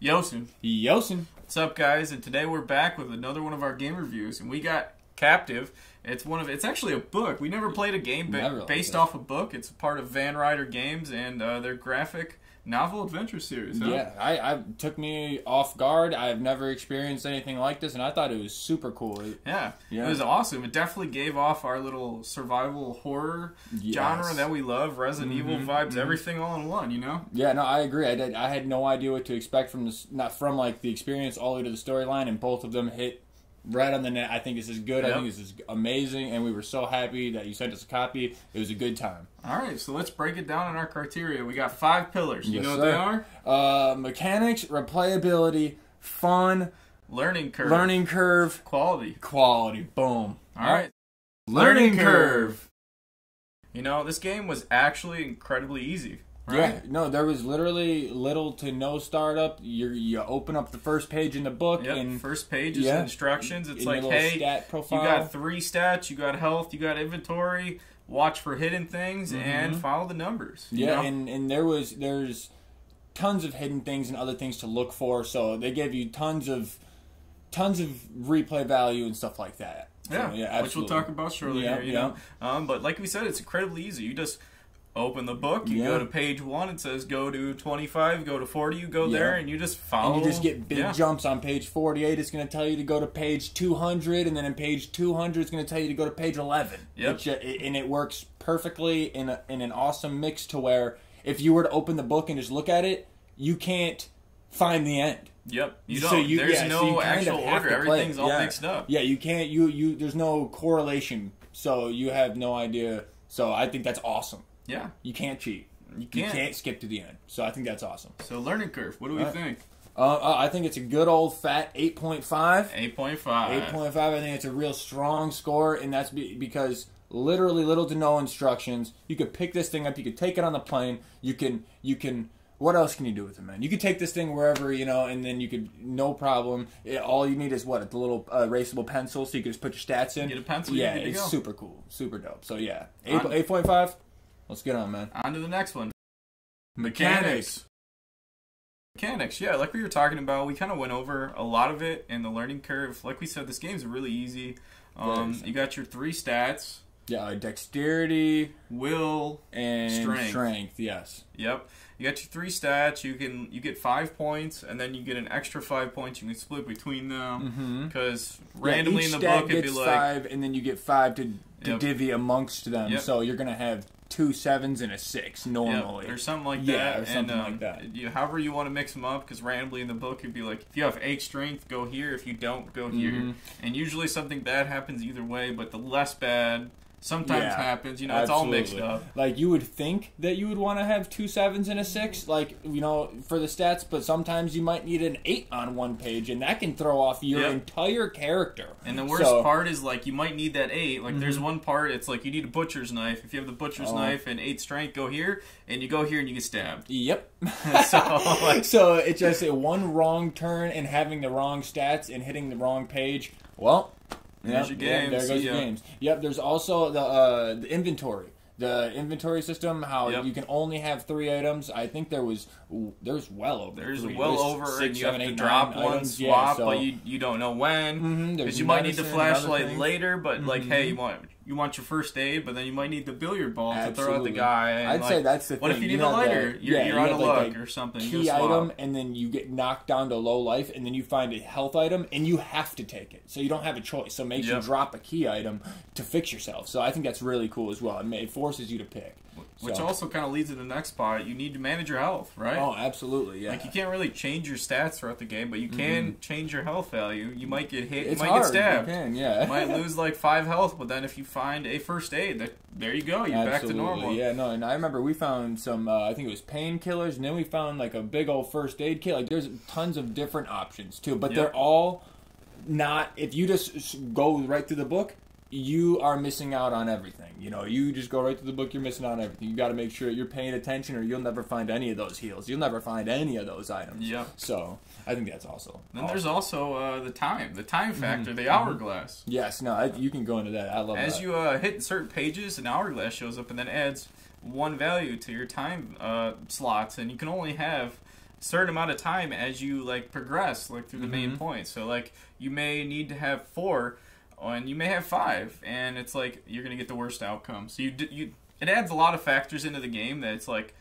Yooosin. Yooosin. What's up, guys? And today we're back with another one of our game reviews, and we got Captive. It's one of it's actually a book. We never played a game ba- based off a book. It's part of Van Ryder Games and uh, their graphic novel adventure series. Huh? Yeah, I, I took me off guard. I've never experienced anything like this, and I thought it was super cool. It- Yeah, Yeah. it was awesome. It definitely gave off our little survival horror Yes. genre that we love, Resident Evil Mhm, vibes, mhm. everything all in one. You know? Yeah, no, I agree. I did. I had no idea what to expect from this. Not from like the experience all the way to the storyline, and both of them hit right on the net. I think this is good. I think this is amazing, and we were so happy that you sent us a copy. It was a good time. All right, so let's break it down in our criteria. We got five pillars. You Yes, know what sir. they are? Uh, mechanics, replayability, fun, Learning curve, learning curve, quality. quality. Boom. All right. Learning curve. You know, this game was actually incredibly easy. Right? Yeah, no, there was literally little to no startup. You you open up the first page in the book, Yep. and First page is Yeah. instructions. It's in like, hey, stat profile. you got three stats, you got health, you got inventory, watch for hidden things, and follow the numbers. you Mm-hmm. Yeah, know? and and there was there's tons of hidden things and other things to look for. So they gave you tons of tons of replay value and stuff like that. So, yeah, yeah, which we'll talk about shortly. Yeah, here, you yeah. know, um, but like we said, it's incredibly easy. You just open the book, you Yeah. go to page one, it says go to twenty five, go to forty, you go Yeah. there, and you just follow. And you just get big yeah. jumps on page 48. It's going to tell you to go to page 200, and then in page 200, it's going to tell you to go to page 11. Yep. Which, uh, and it works perfectly in, a, in an awesome mix to where if you were to open the book and just look at it, you can't find the end. Yep, you don't. So you- There's yeah, so no you kind actual order. Everything's all Yeah. mixed up. Yeah, you can't. You you. There's no correlation, so you have no idea. So I think that's awesome. Yeah, You can't cheat. you You can't. can't skip to the end. So I think that's awesome. So learning curve. What do we right. think? Uh, uh, I think it's a good old fat eight point five. Eight point five. Eight point five. I think it's a real strong score, and that's be- because literally little to no instructions. You could pick this thing up. You could take it on the plane. You can. You can. What else can you do with it, man? You could take this thing wherever you know, and then you could no problem. It, all you need is what a little uh, erasable pencil, so you can just put your stats in. You Get a pencil, Yeah, it's go. super cool, super dope. So yeah, eight eight point five. Let's get on, man. On to the next one. Mechanics. Mechanics, yeah, like we were talking about, we kind of went over a lot of it in the learning curve. Like we said, this game's really easy. Um, you got your three stats: Yeah, uh, dexterity will. and Strength. strength. Yes. Yep, you got your three stats. You can you get five points, and then you get an extra five points. You can split between them Mm-hmm. because randomly yeah, in the stat book it'd be like five, and then you get five to, to Yep. divvy amongst them. Yep. So you're gonna have two sevens and a six Yep, normally. or something like Yeah, that. or something and, um, like that. You, however you want to mix them up, because randomly in the book it'd be like, if you have eight strength, go here. If you don't, go here. Mhm. And usually something bad happens either way, but the less bad sometimes Yeah, happens. You know, it's all mixed up. Like you would think that you would want to have two sevens and a six, like you know, for the stats, but sometimes you might need an eight on one page, and that can throw off your Yep. entire character. And the worst So- part is like you might need that eight. Like there's Mhm. one part, it's like you need a butcher's knife. If you have the butcher's Oh. knife and eight strength, go here, and you go here and you get stabbed. Yep. So, like- so it's just a one wrong turn and having the wrong stats and hitting the wrong page. Well, There's yep, your yep, game. there goes your games. Yep. There's also the uh, the inventory. The inventory system, how Yep. you can only have three items. I think there was there's well over. There's three. well There's over, six, and you have seven, to eight, drop nine one, items. swap, Yeah, so, but you you don't know when. Because there's you might need the medicine and other flashlight later, but like, hey, you want you want your first aid, but then you might need the billiard ball to throw at the guy. And I'd like, say that's the what thing. if you need a lighter? that- you're yeah, you're you out of like, luck or something. Key item, and then you get knocked down to low life, and then you find a health item, and you have to take it. So you don't have a choice. So it makes Yep. you drop a key item to fix yourself. So I think that's really cool as well. It forces you to pick. Which So- also kind of leads to the next part. You need to manage your health, right? Oh, absolutely, yeah. Like you can't really change your stats throughout the game, but you can change your health value. You might get hit, Mm-hmm. it's you might hard. get stabbed. You can, yeah. You might lose like five health, but then if you find a first aid, that there you go, you're back to normal. Yeah, no, and I remember we found some. Uh, I think it was painkillers, and then we found like a big old first aid kit. Like there's tons of different options too, but Yep. they're all not. If you just go right through the book, you are missing out on everything. You know, you just go right through the book, you're missing out on everything. You got to make sure you're paying attention, or you'll never find any of those heals. You'll never find any of those items. Yep. So I think that's also. Then there's also uh, the time, the time Mm-hmm. factor, the hourglass. yes, no, I, you can go into that. I love As that. you uh, hit certain pages, an hourglass shows up and then adds one value to your time uh, slots, and you can only have a certain amount of time as you like progress, like through the main Mm-hmm. points. So like you may need to have four, Oh, and you may have five, and it's like you're gonna get the worst outcome. So you you it adds a lot of factors into the game that it's like.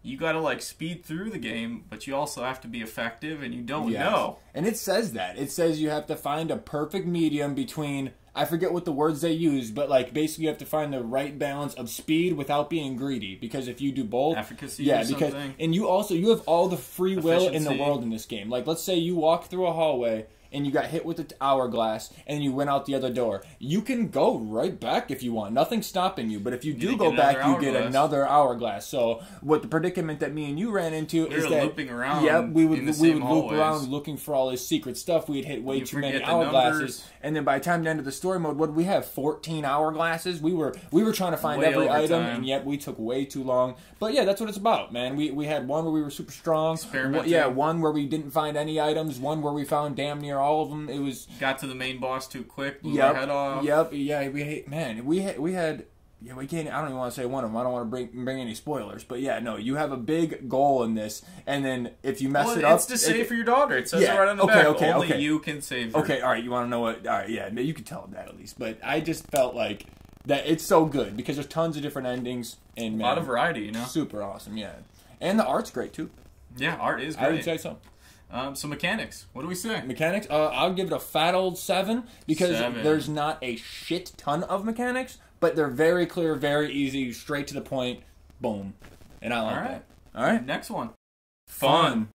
You gotta like speed through the game, but you also have to be effective, and you don't Yes. know. And it says that. It says you have to find a perfect medium between I forget what the words they use, but like basically you have to find the right balance of speed without being greedy. Because if you do both Efficacy Yeah, or because something. and you also you have all the free will in the world in this game. Like let's say you walk through a hallway and you got hit with the hourglass and you went out the other door. You can go right back if you want. Nothing's stopping you. But if you do get go back, you get another hourglass. So what the predicament that me and you ran into We is were that looping around Yep, we would we would loop hallways. around looking for all this secret stuff. We'd hit way You too many hourglasses, numbers. and then by the time the end of the story mode, what we have? Fourteen hourglasses. We were we were trying to find Way every item, time. and yet we took way too long. But yeah, that's what it's about, man. We we had one where we were super strong. Yeah, one where we didn't find any items. One where we found damn near all of them. It was Got to the main boss too quick, blew yep, head off. yep, yeah. We man. We had we had. Yeah, we can't. I don't even want to say one of them. I don't want to bring bring any spoilers. But yeah, no, you have a big goal in this, and then if you mess Well, it up, it's to save it- for your daughter. It says Yeah, it right on the okay, back. okay, Only okay. you can save her. Okay, all right. You want to know what? All right, yeah. You can tell them that at least. But I just felt like that it's so good because there's tons of different endings and A lot of variety, you know. super awesome. Yeah, and the art's great too. Yeah, art is I would great. say so. Um, so mechanics. What do we say? Mechanics, uh, I'll give it a fat old seven because Seven. there's not a shit ton of mechanics, but they're very clear, very easy, straight to the point. Boom, and I like All right. that. All right, Next one. fun.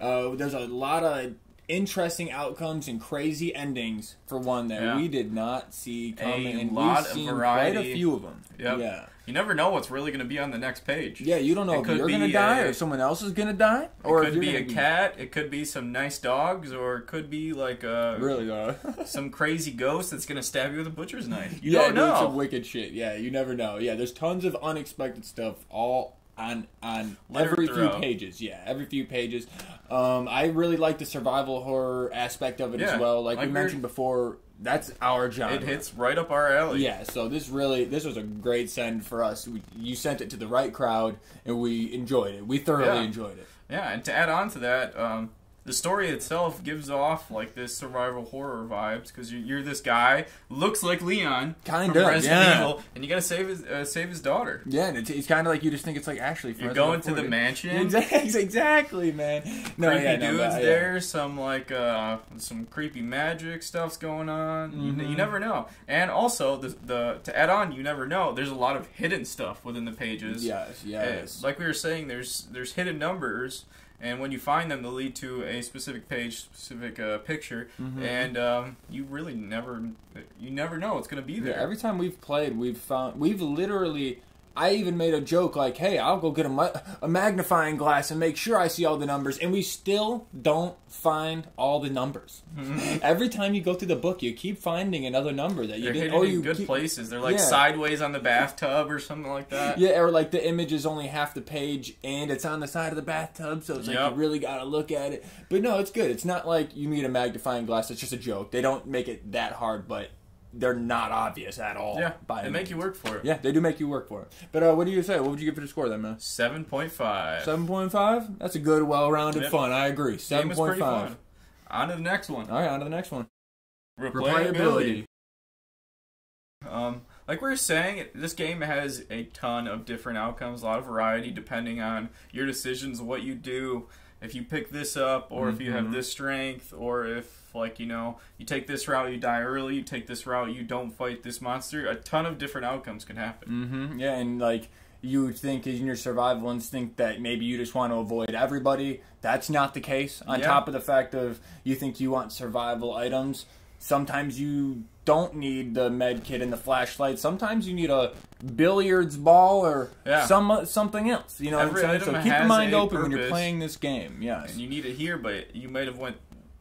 Uh, there's a lot of interesting outcomes and crazy endings for one that Yeah. we did not see coming. A and lot we've of seen variety. quite a few of them. Yep. Yeah. You never know what's really going to be on the next page. Yeah, you don't know It if you're gonna die a- or someone else is gonna die, It or if could be a gonna cat. It could be some nice dogs, or it could be like uh, Really some crazy ghost that's going to stab you with a butcher's knife. You yeah, don't know. some wicked shit. Yeah, you never know. Yeah, there's tons of unexpected stuff all on on every few pages. Yeah, every few pages. Um, I really like the survival horror aspect of it Yeah, as well. Like, like we mentioned before, that's our genre. It hits right up our alley. Yeah, so this really this was a great send for us. We, you sent it to the right crowd, and we enjoyed it. We thoroughly Yeah. enjoyed it. Yeah, and to add on to that, um, the story itself gives off like this survival horror vibes because you're, you're this guy looks like Leon Kinda, Resident yeah. Evil, and you gotta save his uh, save his daughter. Yeah, and it's, it's kind of like you just think it's like Ashley. From You're going to the mansion. Exactly, exactly, man. No, creepy yeah, no, dudes but, yeah. there, some like uh, some creepy magic stuff's going on. You, Mm-hmm. you never know, and also the the to add on, you never know. There's a lot of hidden stuff within the pages. Yes, Uh, yes. like we were saying, there's there's hidden numbers, and when you find them, they'll lead to a specific page, specific uh, picture, Mm-hmm. and um, you really never you never know what's gonna be Yeah, there. every time we've played, we've found we've literally. I even made a joke like, "Hey, I'll go get a, ma- a magnifying glass and make sure I see all the numbers," and we still don't find all the numbers. Every time you go through the book, you keep finding another number that you They're didn't. in oh, you good keep- places. They're like Yeah. sideways on the bathtub or something like that. Yeah, or like the image is only half the page and it's on the side of the bathtub, so it's like Yep. you really gotta look at it. But no, it's good. It's not like you need a magnifying glass. It's just a joke. They don't make it that hard, but they're not obvious at all. Yeah, by they make you work for it. Yeah, they do make you work for it. But uh, what do you say? What would you give it a score then, man? Seven point five. Seven point five. That's a good, well-rounded Yep. fun. I agree. Seven was pretty fun. On to the next one. All right, on to the next one. Replayability. Um, like we were saying, this game has a ton of different outcomes, a lot of variety depending on your decisions, what you do. If you pick this up, or if you have Mhm. this strength, or if, like, you know, you take this route, you die early, you take this route, you don't fight this monster, a ton of different outcomes can happen. Mm-hmm. Yeah, and like you would think in your survival instinct that maybe you just want to avoid everybody. That's not the case. On Yeah. top of the fact of you think you want survival items, sometimes you don't need the med kit and the flashlight. Sometimes you need a billiards ball or Yeah. some something else. You know Every what I'm saying? So keep your mind open when you're playing this game. Yes. And you need it here, but you might have went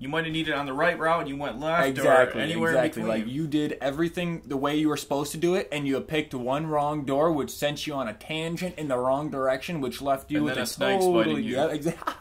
you might have needed it on the right route and you went left Exactly, or anywhere exactly. Like you did everything the way you were supposed to do it, and you picked one wrong door, which sent you on a tangent in the wrong direction, which left you And with then a a snake's totally biting you. yeah, exactly.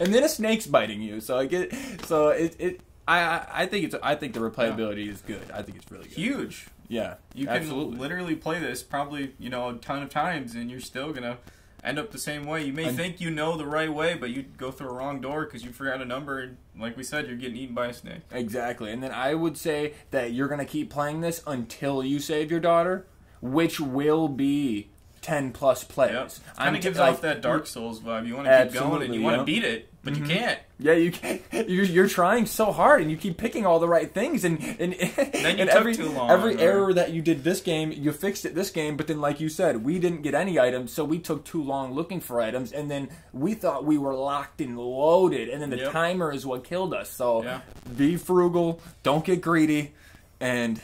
and then a snake's biting you. So I get so it it. I, I think it's I think the replayability is good. I think it's really good. Huge. Yeah, You can literally play this probably, you know, a ton of times and you're still going to end up the same way. You may think you know the right way, but you go through a wrong door because you forgot a number and like we said, you're getting eaten by a snake. Exactly. And then I would say that you're going to keep playing this until you save your daughter, which will be 10 plus plays. Yep. Kind of gives like- off that Dark Souls vibe. You want to keep going and you want to yeah. beat it, but Mhm. you can't. Yeah, you can You're, you're trying so hard, and you keep picking all the right things, and and, Then you and took every too long, every or- error that you did this game, you fixed it this game. But then, like you said, we didn't get any items, so we took too long looking for items, and then we thought we were locked and loaded, and then the Yep. timer is what killed us. So Yeah. be frugal, don't get greedy, and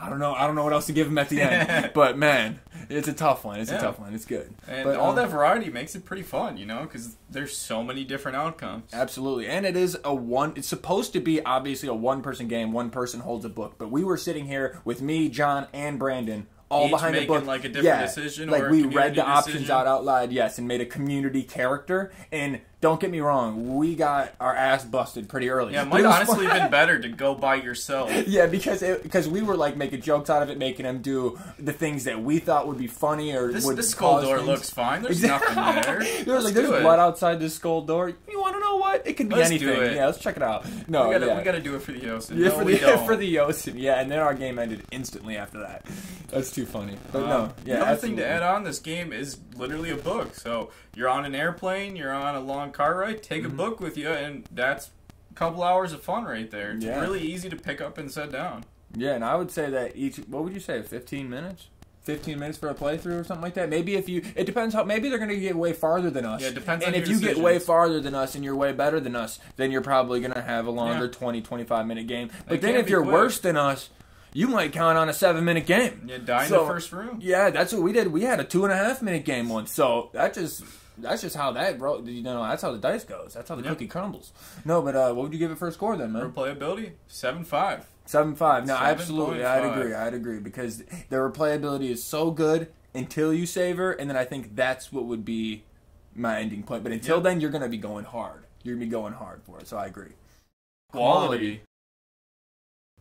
I don't know. I don't know what else to give him at the end, but man, it's a tough one. It's Yeah. a tough one. It's good. And but, all um, that variety makes it pretty fun, you know, because there's so many different outcomes. Absolutely, and it is a one. It's supposed to be obviously a one-person game. One person holds a book, but we were sitting here with me, John, and Brandon, all Each behind the book. like, a different yeah, decision Like or a we read the options out out loud, yes, and made a community character. And don't get me wrong, we got our ass busted pretty early. Yeah, it might honestly been better to go by yourself. Yeah, because it, because we were like making jokes out of it, making him do the things that we thought would be funny or This, would this skull cause door things. looks fine. There's nothing there. There was Let's like there's it. blood outside this skull door. You want to know what? It could be Let's do anything. Yeah, let's check it out. No, we gotta, yeah. we gotta do it for the Yooosin. Yeah, no, for we the for the Yooosin, yeah, and then our game ended instantly after that. That's too funny. But Um, no, yeah. the other absolutely. thing to add on, this game is literally a book. So you're on an airplane, you're on a long car ride, take Mm-hmm. a book with you, and that's a couple hours of fun right there. It's Yeah. really easy to pick up and set down. Yeah, and I would say that each. What would you say? Fifteen minutes. 15 minutes for a playthrough or something like that. Maybe if you, it depends how. Maybe they're going to get way farther than us. Yeah, it depends And if you get way farther than us and you're way better than us, then you're probably going to have a longer Yeah. 20, 25 minute game. But It then if you're quick. worse than us, you might count on a seven minute game. You die in So- the first room. Yeah, that's what we did. We had a two and a half minute game once, so that just that's just how that bro. You know, that's how the dice goes. That's how the cookie crumbles. No, but uh, what would you give it for a score then, man? Replayability seven five. Seven five. No, absolutely, I'd agree. I'd agree because the replayability is so good until you save her, and then I think that's what would be my ending point. But until then, you're gonna be going hard. You're gonna be going hard for it. So I agree. Quality.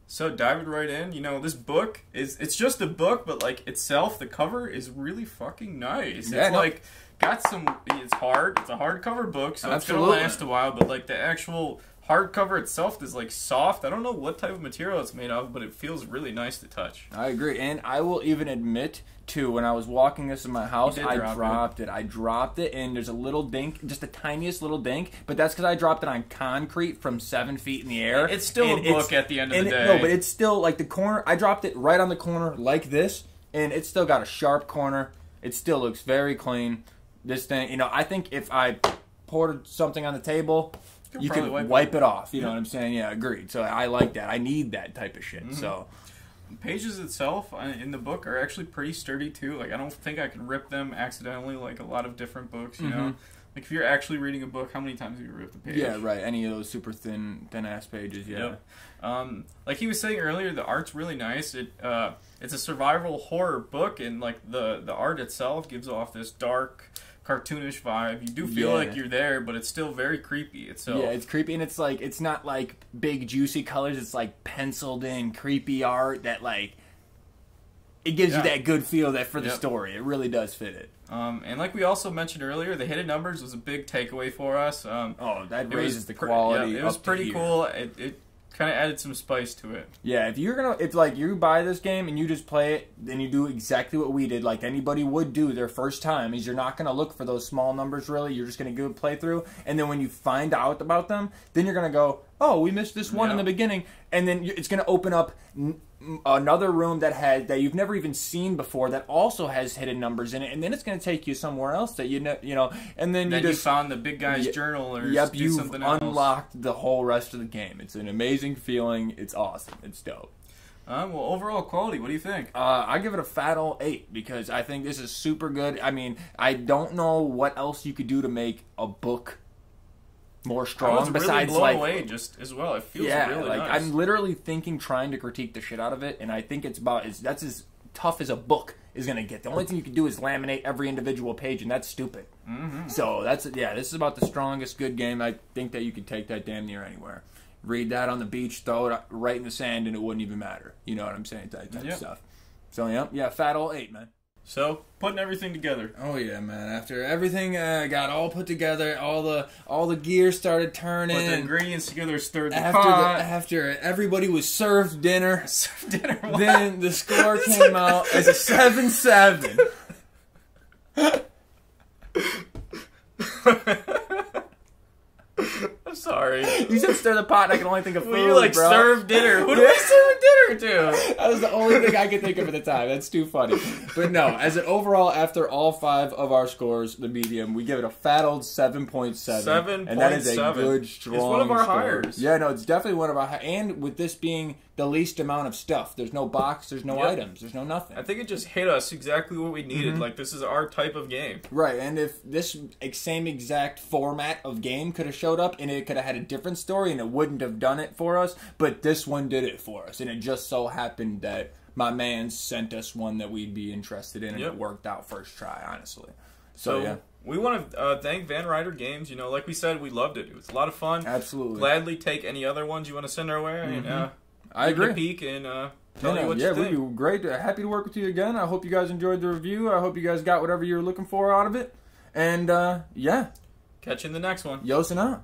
So diving right in, you know, this book is it's just a book, but like itself, the cover is really fucking nice. Yeah, it's no. like got some it's hard. It's a hardcover book, so Absolutely. it's gonna last a while, but like the actual hardcover itself is like soft. I don't know what type of material it's made of, but it feels really nice to touch. I agree, and I will even admit too. When I was walking this in my house, I drop dropped it. I dropped it, and there's a little dink, just the tiniest little dink. But that's because I dropped it on concrete from seven feet in the air. It's still And a book at the end of the it- day. no, but it's still like the corner. I dropped it right on the corner like this, and it's still got a sharp corner. It still looks very clean. This thing, you know, I think if I poured something on the table, Could you could wipe wipe, it. it off. You know what I'm saying? Yeah, agreed. So I like that. I need that type of shit. Mm-hmm. So pages itself uh, in the book are actually pretty sturdy too. Like I don't think I can rip them accidentally like a lot of different books. You know, Mhm. like if you're actually reading a book, how many times have you ripped a page? yeah, right. Any of those super thin, thin ass pages. Yeah. Yep. Um, like he was saying earlier, the art's really nice. It uh, it's a survival horror book, and like the the art itself gives off this dark, cartoonish vibe. You do feel Yeah. like you're there, but it's still very creepy itself. Yeah, it's creepy, and it's like it's not like big juicy colors. It's like penciled in creepy art that like it gives Yeah. you that good feel that for the Yep. story. It really does fit it. Um, and like we also mentioned earlier, the hidden numbers was a big takeaway for us. Um, Oh, that raises the pre- quality. yeah, it was pretty here. cool. It, it kind of added some spice to it. Yeah, if you're gonna, if like you buy this game and you just play it, then you do exactly what we did, like anybody would do their first time. Is you're not gonna look for those small numbers really. You're just gonna go play through, and then when you find out about them, then you're gonna go, oh, we missed this one in the beginning, and then it's gonna open up. Another room that had that you've never even seen before that also has hidden numbers in it, and then it's going to take you somewhere else that you know, you know, and then then you you just found the big guy's journal or Yep, you've unlocked the whole rest of the game. It's an amazing feeling. It's awesome. It's dope. Uh, well, overall quality, what do you think? Uh, I give it a fat old eight because I think this is super good. I mean, I don't know what else you could do to make a book more strong. besides, like, away just as well. It feels yeah, really like nice. I'm literally thinking, trying to critique the shit out of it, and I think it's about is that's as tough as a book is gonna get. The only thing you can do is laminate every individual page, and that's stupid. Mm-hmm. So that's yeah, this is about the strongest good game. I think that you could take that damn near anywhere. Read that on the beach, throw it right in the sand, and it wouldn't even matter. You know what I'm saying? That type Yep. of stuff. So yeah, yeah, fat old eight man. So putting everything together. Oh yeah, man. After everything uh, got all put together, all the all the gear started turning. Put the ingredients together, stirred the after the, after everybody was served dinner, Served dinner. what? then the score came out as a seven seven. Sorry. You said stir the pot, and I can only think of food, Well, you like bro. serve dinner. Who do we serve dinner to? That was the only thing I could think of at the time. That's too funny. But no, as an overall, after all five of our scores, the medium, we give it a fat old 7.7. And that is a 7.7. good, strong It's one of our score. hires. Yeah, no, it's definitely one of our And with this being the least amount of stuff, there's no box, there's no Yep. items, there's no nothing. I think it just hit us exactly what we needed. Mm-hmm. Like this is our type of game. Right, and if this same exact format of game could have showed up and it could have had a different story and it wouldn't have done it for us, but this one did it for us. And it just so happened that my man sent us one that we'd be interested in and Yep. it worked out first try, honestly. So, So yeah, we want to uh, thank Van Ryder Games. You know, like we said, we loved it. It was a lot of fun. absolutely. Gladly take any other ones you want to send our way and uh, I give it a agree. peek and uh, Yeah, tell you no, what yeah, you think. be great. Happy to work with you again. I hope you guys enjoyed the review. I hope you guys got whatever you were looking for out of it. And uh, yeah, Catch you in the next one. Yooosin out.